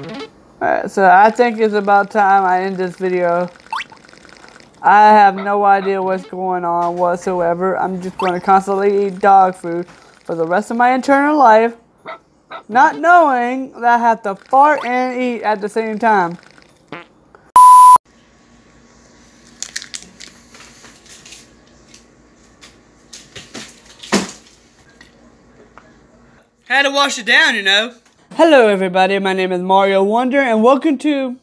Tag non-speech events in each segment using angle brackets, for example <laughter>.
Alright, so I think it's about time I end this video. I have no idea what's going on whatsoever. I'm just going to constantly eat dog food for the rest of my eternal life, not knowing that I have to fart and eat at the same time. Had to wash it down, you know. Hello, everybody. My name is Mario Wonder, and welcome to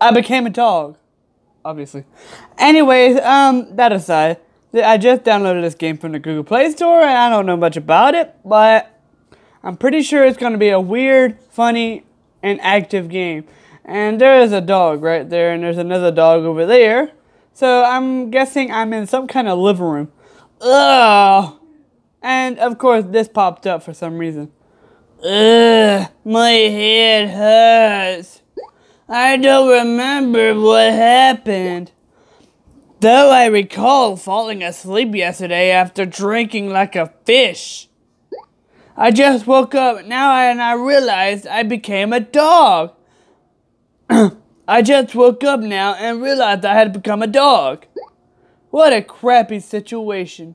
I Became a Dog. Obviously. Anyways, um, that aside, I just downloaded this game from the Google Play Store, and I don't know much about it, but I'm pretty sure it's going to be a weird, funny, and active game. And there is a dog right there, and there's another dog over there. So I'm guessing I'm in some kind of living room. Ugh. And of course, this popped up for some reason. Ugh, my head hurts. I don't remember what happened. Though I recall falling asleep yesterday after drinking like a fish. I just woke up now and I realized I became a dog. <clears throat> I just woke up now and realized I had become a dog. What a crappy situation.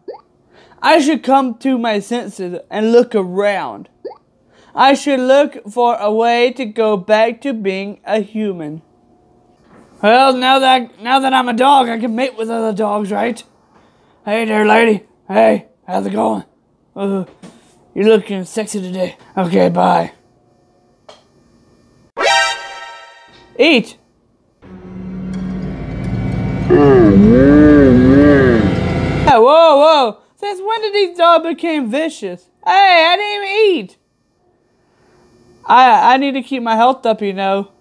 I should come to my senses and look around. I should look for a way to go back to being a human. Well, now that now that I'm a dog, I can mate with other dogs, right? Hey there, lady. Hey, how's it going? Uh, you're looking sexy today. Okay, bye. Eat. Whoa, whoa. Since when did these dogs become vicious? Hey, I didn't even eat. I I need to keep my health up, you know.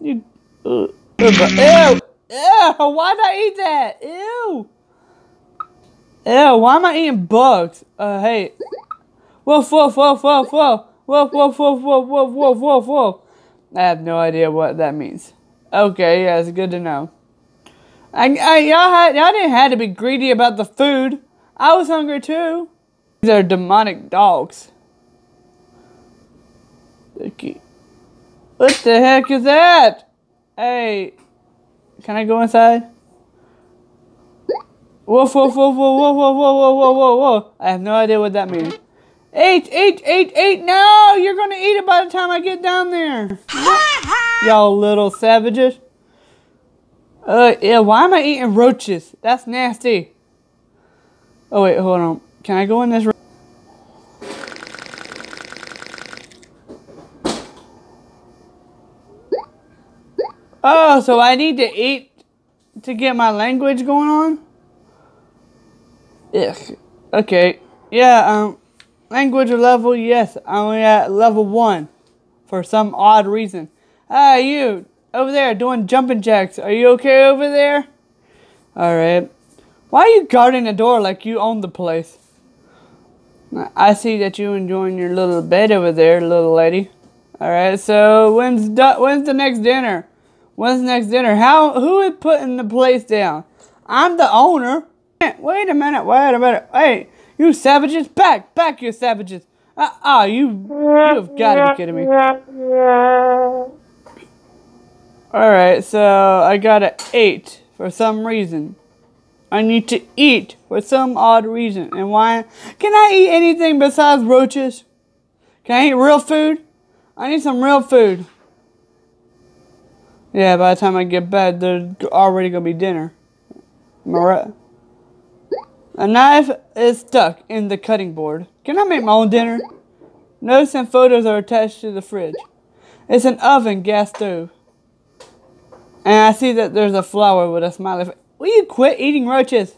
You, uh, ew, ew. Why'd I eat that? Ew. Ew. Why am I eating bugs? Uh, hey. Woof, woof, woof, woof, woof. Woof, woof, woof, woof, woof, woof, woof, woof. I have no idea what that means. Okay, yeah, it's good to know. I, I, y'all, had, y'all didn't have to be greedy about the food. I was hungry too. These are demonic dogs. What the heck is that? Hey, can I go inside? Woof, woof, woof, woof, woof, woof, woof, woof, woof, woof. I have no idea what that means. Eight, eight, eight, eight. No, you're going to eat it by the time I get down there. <laughs> Y'all little savages. Uh, yeah, why am I eating roaches? That's nasty. Oh, wait, hold on. Can I go in this room? Oh, so I need to eat to get my language going on? Ugh. Okay. Yeah, um, language level, yes. I'm only at level one for some odd reason. Ah, you, over there doing jumping jacks. Are you okay over there? Alright. Why are you guarding the door like you own the place? I see that you enjoying your little bed over there, little lady. Alright, so when's, when's the next dinner? When's next dinner? How? Who is putting the place down? I'm the owner. Wait a minute. Wait a minute. Hey, you savages! Back, back, you savages! Ah, uh, uh, you, you've got to be kidding me. All right, so I got an eight for some reason. I need to eat for some odd reason. And why? Can I eat anything besides roaches? Can I eat real food? I need some real food. Yeah, by the time I get back, there's already gonna be dinner. Am? A knife is stuck in the cutting board. Can I make my own dinner? Notes and photos are attached to the fridge. It's an oven gas stove. And I see that there's a flower with a smiley face. Will you quit eating roaches?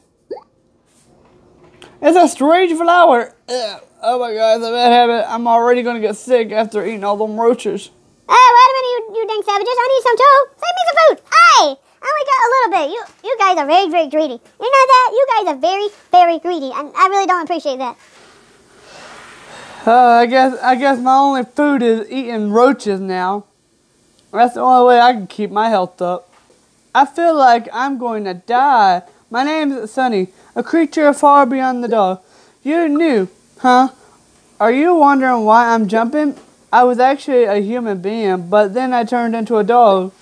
It's a strange flower. Ugh. Oh my god, it's a bad habit. I'm already gonna get sick after eating all them roaches. Hey, wait a you, dang savages. I need some too. Save me some food. Hey, I only got a little bit. You you guys are very, very greedy. You know that? You guys are very, very greedy. And I really don't appreciate that. Uh, I guess I guess my only food is eating roaches now. That's the only way I can keep my health up. I feel like I'm going to die. My name's Sunny, a creature far beyond the dog. You knew, huh? Are you wondering why I'm jumping? I was actually a human being, but then I turned into a dog.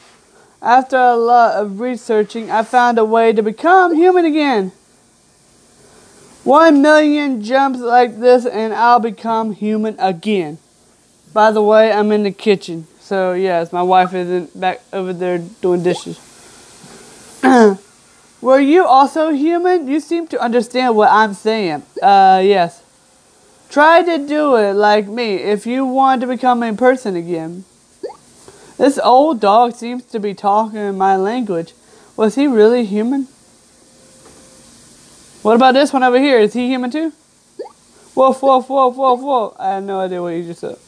After a lot of researching, I found a way to become human again. One million jumps like this and I'll become human again. By the way, I'm in the kitchen. So, yes, my wife is back over there doing dishes. <clears throat> Were you also human? You seem to understand what I'm saying. Uh, yes. Try to do it like me if you want to become a person again. This old dog seems to be talking in my language. Was he really human? What about this one over here? Is he human too? Woof, woof, woof, woof, woof. I have no idea what you just said.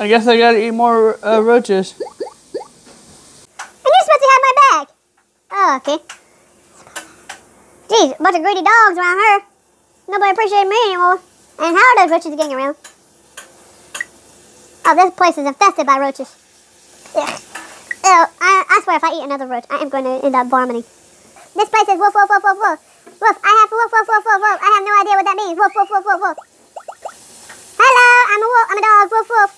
I guess I gotta eat more uh, roaches. And you're supposed to have my bag. Oh, okay. Geez, a bunch of greedy dogs around here. Nobody appreciates me anymore. And how are those roaches getting around? Oh, this place is infested by roaches. Ugh. Ew, I, I swear if I eat another roach, I am going to end up vomiting. This place is woof, woof, woof, woof, woof. Woof, I have woof, woof, woof, woof, woof. I have no idea what that means. Woof, woof, woof, woof, woof. Hello, I'm a wolf. I'm a dog. Woof, woof.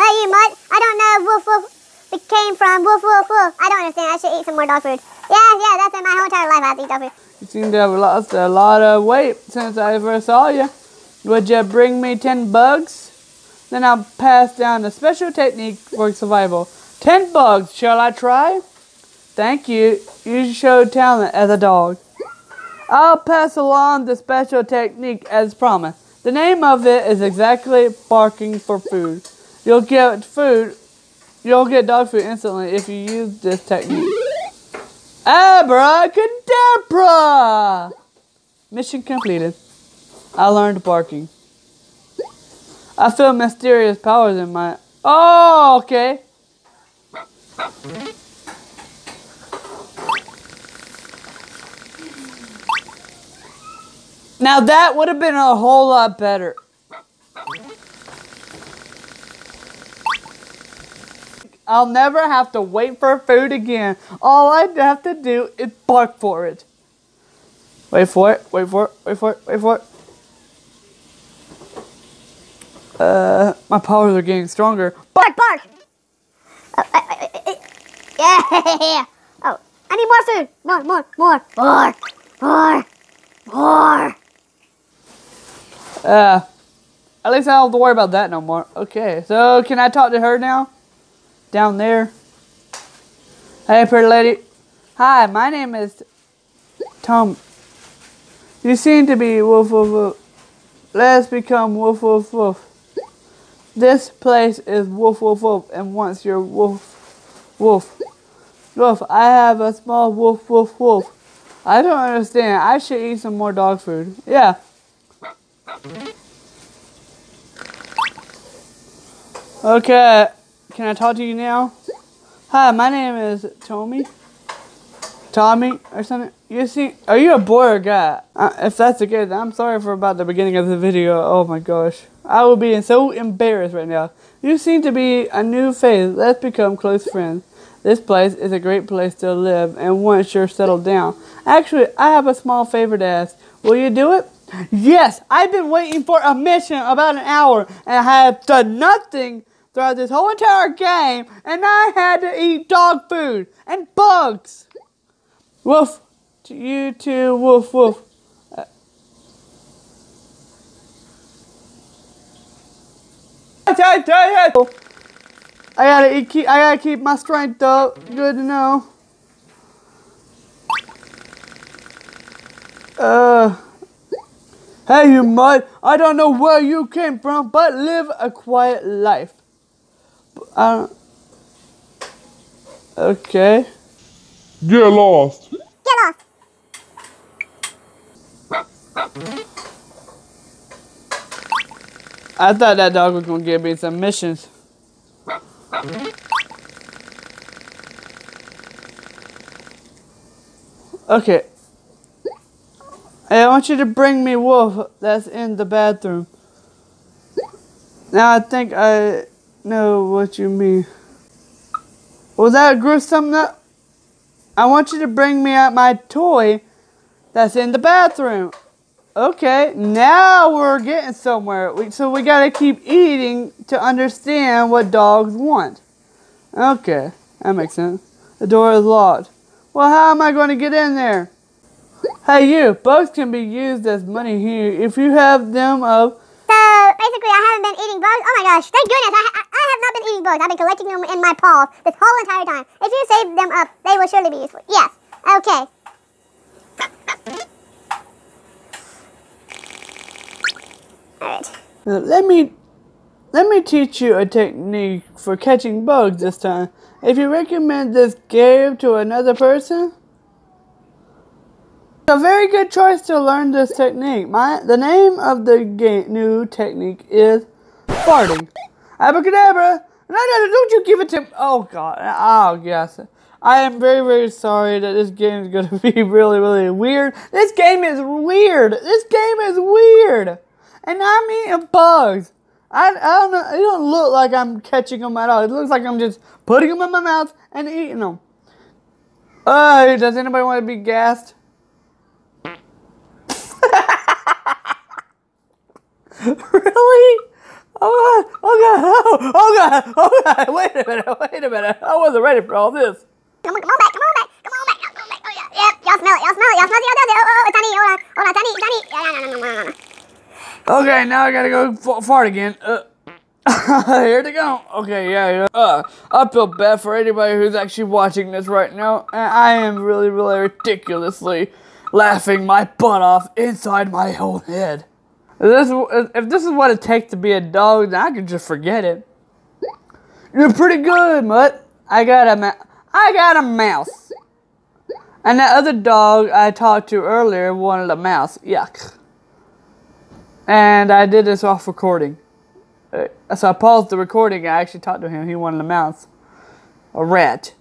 Hey, you mutt. I don't know woof, woof it came from. Woof, woof, woof. I don't understand. I should eat some more dog food. Yeah, yeah, that's in my whole entire life. I have to eat dog food. You seem to have lost a lot of weight since I first saw you. Would you bring me 10 bugs? Then I'll pass down a special technique for survival. 10 bugs, shall I try? Thank you. You showed talent as a dog. I'll pass along the special technique as promised. The name of it is exactly barking for food. You'll get food, you'll get dog food instantly if you use this technique. Abracadabra! Mission completed. I learned barking. I feel mysterious powers in my. Oh, okay. Now that would have been a whole lot better. I'll never have to wait for food again. All I'd have to do is bark for it. Wait for it, wait for it, wait for it, wait for it. Uh, my powers are getting stronger. Bark, bark! Oh, I, I, I, yeah! Oh, I need more food! More, more, more! More! More! More! Uh, at least I don't have to worry about that no more. Okay, so can I talk to her now? Down there? Hey, pretty lady. Hi, my name is Tom. You seem to be woof woof woof. Let's become woof woof woof. This place is woof woof woof, and once you're woof woof woof, I have a small woof woof woof. I don't understand. I should eat some more dog food. Yeah. Okay, can I talk to you now? Hi, my name is Tommy. Tommy or something. You see, are you a boy or a guy? Uh, if that's the case, I'm sorry for about the beginning of the video. Oh my gosh. I will be so embarrassed right now. You seem to be a new face. Let's become close friends. This place is a great place to live, and once you're settled down. Actually, I have a small favor to ask. Will you do it? Yes, I've been waiting for a mission about an hour, and I have done nothing throughout this whole entire game, and I had to eat dog food and bugs. Woof. You too, woof, woof. I gotta keep. I gotta keep my strength up. Good to know. Uh. Hey, you mud. I don't know where you came from, but live a quiet life. Uh. Okay. Get lost. Get lost. I thought that dog was gonna give me some missions. Okay. Hey, I want you to bring me Wolf that's in the bathroom. Now I think I know what you mean. Was that gruesome? I want you to bring me out my toy that's in the bathroom. Okay, now we're getting somewhere. We, so we gotta keep eating to understand what dogs want. Okay, that makes sense. The door is locked. Well, how am I going to get in there? Hey, you, bugs can be used as money here if you have them of. So basically, I haven't been eating bugs. Oh my gosh, thank goodness. I, I have not been eating bugs. I've been collecting them in my paws this whole entire time. If you save them up, they will surely be useful. Yes. Okay. Alright. Let me let me teach you a technique for catching bugs this time. If you recommend this game to another person, a very good choice to learn this technique. My the name of the new technique is farting. Abracadabra! No, no, don't you give it to. me! Oh God! Oh yes. I am very, very sorry that this game is going <laughs> to be really, really weird. This game is weird. This game is weird. And I'm eating bugs. I, I don't know. It don't look like I'm catching them at all. It looks like I'm just putting them in my mouth and eating them. Uh, does anybody want to be gassed? <laughs> really? Oh god! Oh god! Oh, oh god! Oh god! Wait a minute! Wait a minute! I wasn't ready for all this. Come on, come on back! Come on back! Come on back! Come on back! Oh yeah, yeah. Y'all smell it! Y'all smell it! Y'all smell it! Y'all smell it. Oh, oh, hold on, hold on, Tiny, Tiny. Yeah, no, no, no, no, no. Okay, now I gotta go fart again. Uh, <laughs> here to go. Okay, yeah, yeah. Uh, I feel bad for anybody who's actually watching this right now. I am really, really ridiculously laughing my butt off inside my whole head. If this, if this is what it takes to be a dog, then I can just forget it. You're pretty good, mutt. I got a ma- I got a mouse. And that other dog I talked to earlier wanted a mouse. Yuck. And I did this off recording. Uh, so I paused the recording. I actually talked to him. He wanted a mouse. A rat.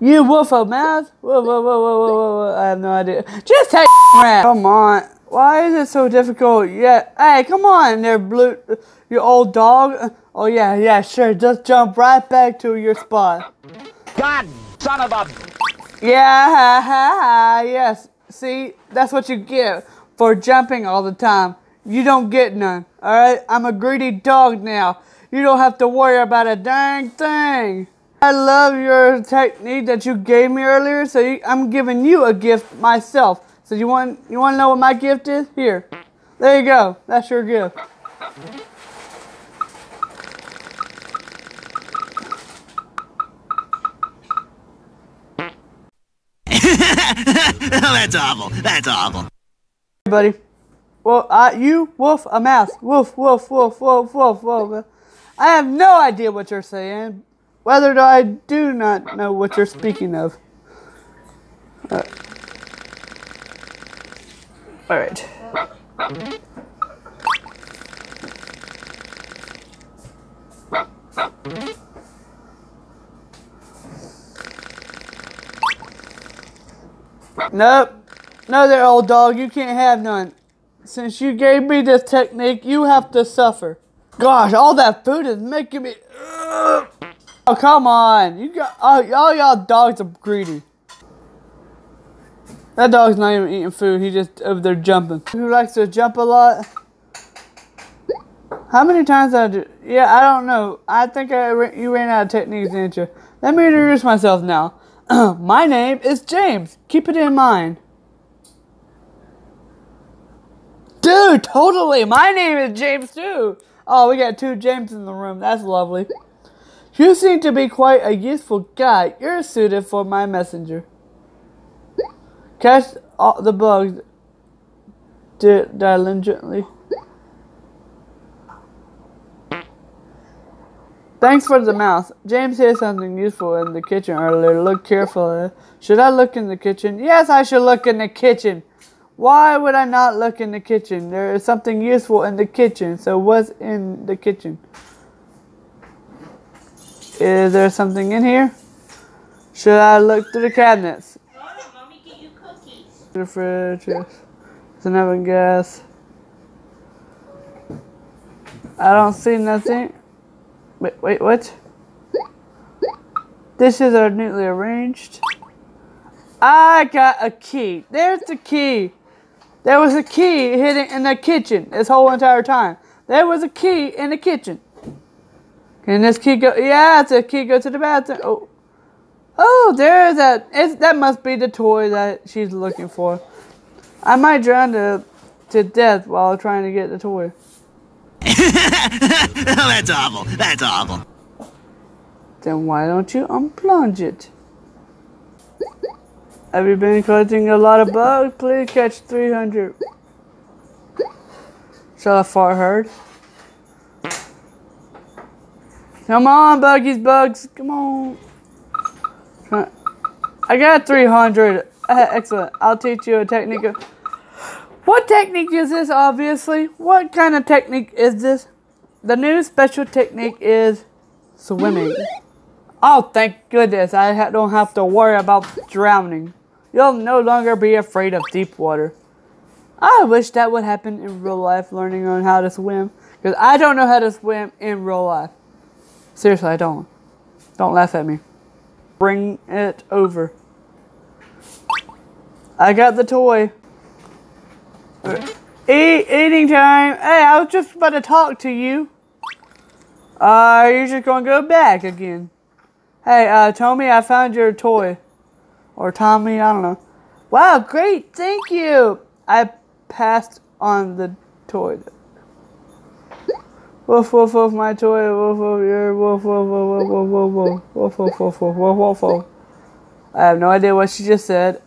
You wolf a mouse? Whoa, whoa, whoa, whoa, whoa, whoa. I have no idea. Just take rat. Come on. Why is it so difficult? Yeah. Hey, come on there, blue. You old dog. Oh, yeah, yeah, sure. Just jump right back to your spot. God, son of a. Yeah, ha, ha, ha. Yes. See, that's what you get for jumping all the time. You don't get none. Alright? I'm a greedy dog now. You don't have to worry about a dang thing. I love your technique that you gave me earlier, so I'm giving you a gift myself. So you want you want to know what my gift is? Here. There you go. That's your gift. <laughs> That's awful. That's awful. Buddy. Well, uh, you, wolf, a mouse. Wolf, wolf, wolf, wolf, wolf, wolf. I have no idea what you're saying. Whether I do not know what you're speaking of. Uh, all right. Nope. No, there, old dog. You can't have none. Since you gave me this technique, you have to suffer. Gosh, all that food is making me. Oh, come on. You got. Oh, all y'all dogs are greedy. That dog's not even eating food. He just over there jumping. Who likes to jump a lot? How many times I do? Yeah, I don't know. I think I you ran out of techniques, didn't you? Let me introduce myself now. <clears throat> My name is James. Keep it in mind. Dude, totally. My name is James too. Oh, we got two James in the room. That's lovely. You seem to be quite a useful guy. You're suited for my messenger. Catch all the bugs diligently. Thanks for the mouse. James heard something useful in the kitchen earlier. Look carefully. Eh? Should I look in the kitchen? Yes, I should look in the kitchen. Why would I not look in the kitchen? There is something useful in the kitchen. So what's in the kitchen? Is there something in here? Should I look through the cabinets? Cookies. The fridge. It's an oven gas. I don't see nothing. Wait, wait, what? Dishes are neatly arranged. I got a key. There's the key. There was a key hidden in the kitchen this whole entire time. There was a key in the kitchen. Can this key go? Yeah, it's a key go to the bathroom. Oh, oh, there's that. It's, that must be the toy that she's looking for. I might drown to, to death while trying to get the toy. <laughs> That's awful. That's awful. Then why don't you unplunge it? Have you been collecting a lot of bugs? Please catch 300. Shall I far herd? Come on, Buggies Bugs. Come on. I got 300. Uh, excellent. I'll teach you a technique. Of what technique is this, obviously? What kind of technique is this? The new special technique is swimming. Oh, thank goodness. I don't have to worry about drowning. You'll no longer be afraid of deep water. I wish that would happen in real life, learning on how to swim. Because I don't know how to swim in real life. Seriously, I don't. Don't laugh at me. Bring it over. I got the toy. Eat, eating time. Hey, I was just about to talk to you. Uh, you're just gonna go back again. Hey, uh, Tommy, I found your toy. Or Tommy, I don't know. Wow, great, thank you. I passed on the toy. Woof, woof, woof, my toy. Woof, woof, your woof, woof, woof, woof, woof, woof, woof, woof, woof, woof, woof, woof, woof. I have no idea what she just said.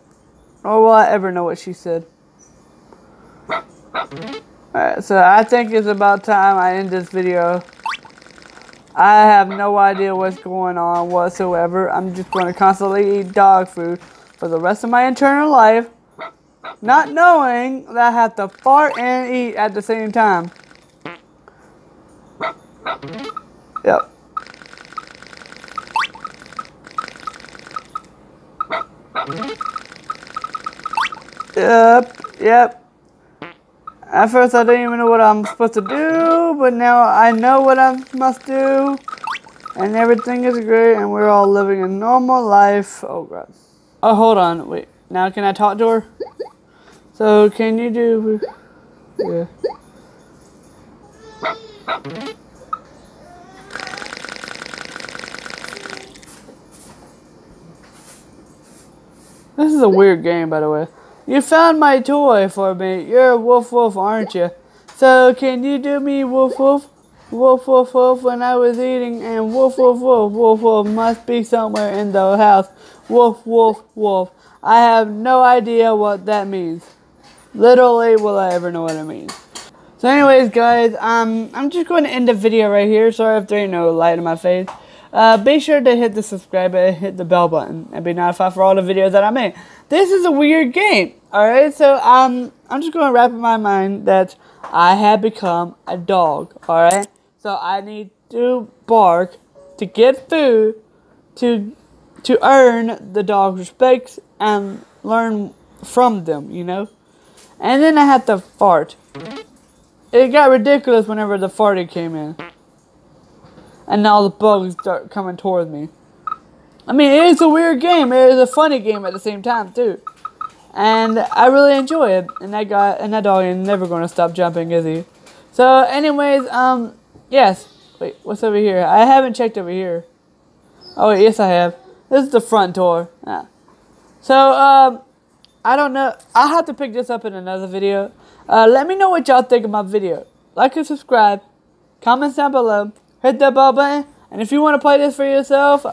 Or will I ever know what she said? Alright, so I think it's about time I end this video. I have no idea what's going on whatsoever. I'm just going to constantly eat dog food for the rest of my eternal life. Not knowing that I have to fart and eat at the same time. Yep. Yep, yep. At first I didn't even know what I'm supposed to do, but now I know what I must do. And everything is great and we're all living a normal life. Oh god. Oh, hold on. Wait. Now can I talk to her? So can you do... Yeah. This is a weird game, by the way. You found my toy for me. You're a woof woof, aren't you? So can you do me woof woof? Woof woof woof when I was eating and woof woof woof woof woof must be somewhere in the house. Woof woof woof. I have no idea what that means. Literally will I ever know what it means. So anyways guys, um, I'm just going to end the video right here. Sorry if there ain't no light in my face. Uh, be sure to hit the subscribe button, hit the bell button, and be notified for all the videos that I make. This is a weird game. Alright, so um, I'm just going to wrap in my mind that I have become a dog. Alright, so I need to bark to get food to to earn the dog's respect and learn from them, you know? And then I have to fart. It got ridiculous whenever the farting came in and now the bugs start coming towards me. I mean, it is a weird game. It is a funny game at the same time too, and I really enjoy it. And that guy and that dog is never going to stop jumping, is he? So, anyways, um, yes. Wait, what's over here? I haven't checked over here. Oh, yes, I have. This is the front door. Yeah. So, um, I don't know. I'll have to pick this up in another video. Uh, let me know what y'all think of my video. Like and subscribe. Comments down below hit that bell button. And if you want to play this for yourself,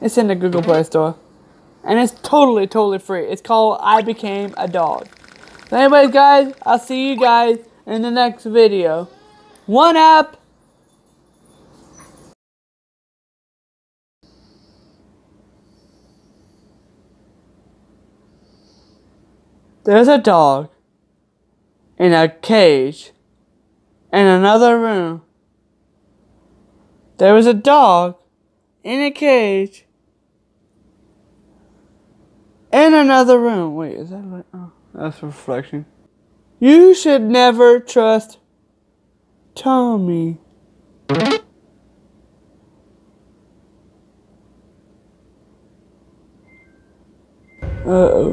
it's in the Google Play Store. And it's totally, totally free. It's called I Became a Dog. So anyways, guys, I'll see you guys in the next video. One up. There's a dog in a cage in another room. There was a dog in a cage in another room. Wait, is that like, oh, that's a reflection. You should never trust Tommy. Uh oh.